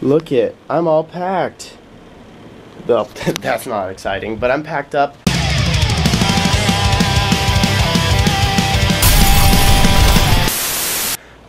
Look it, I'm all packed. Well, that's not exciting, but I'm packed up.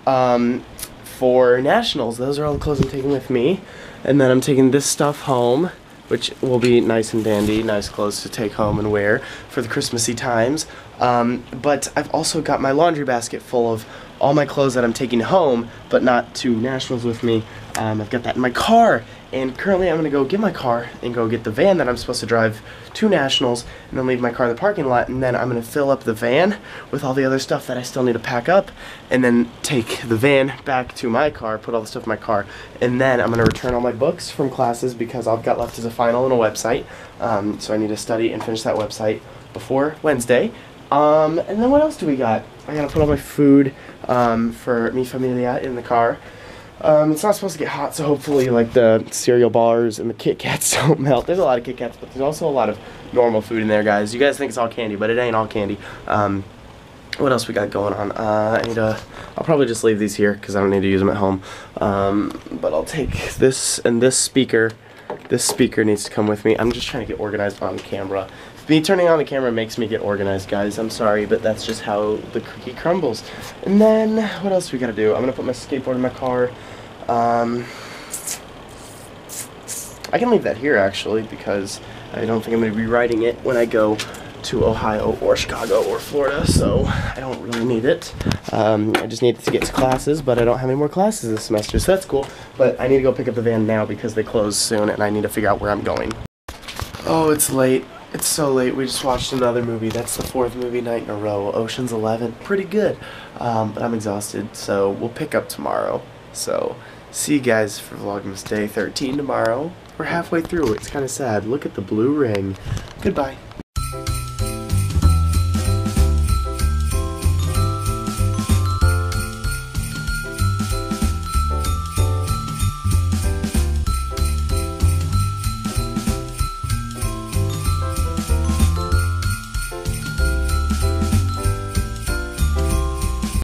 Um, for nationals, those are all the clothes I'm taking with me. And then I'm taking this stuff home, which will be nice and dandy, nice clothes to take home and wear for the Christmassy times. Um, but I've also got my laundry basket full of all my clothes that I'm taking home, but not to nationals with me. Um, I've got that in my car, and currently I'm gonna go get my car and go get the van that I'm supposed to drive to nationals, and then leave my car in the parking lot, and then I'm gonna fill up the van with all the other stuff that I still need to pack up, and then take the van back to my car, put all the stuff in my car, and then I'm gonna return all my books from classes because I've got left as a final and a website. Um, so I need to study and finish that website before Wednesday. Um, and then what else do we got? I gotta put all my food um, for Mi Familia in the car. Um, it's not supposed to get hot, so hopefully, like the cereal bars and the Kit Kats don't melt. There's a lot of Kit Kats, but there's also a lot of normal food in there, guys. You guys think it's all candy, but it ain't all candy. Um, what else we got going on? Uh, I need to. I'll probably just leave these here because I don't need to use them at home. Um, but I'll take this and this speaker. This speaker needs to come with me. I'm just trying to get organized on camera. Me turning on the camera makes me get organized, guys. I'm sorry, but that's just how the cookie crumbles. And then, what else we gotta do? I'm gonna put my skateboard in my car. Um, I can leave that here, actually, because I don't think I'm gonna be riding it when I go to Ohio or Chicago or Florida, so I don't really need it. Um, I just need it to get to classes, but I don't have any more classes this semester, so that's cool. But I need to go pick up the van now because they close soon, and I need to figure out where I'm going. Oh, it's late. It's so late. We just watched another movie. That's the fourth movie night in a row. Ocean's Eleven. Pretty good. Um, but I'm exhausted, so we'll pick up tomorrow. So, see you guys for Vlogmas Day 13 tomorrow. We're halfway through. It's kind of sad. Look at the blue ring. Goodbye.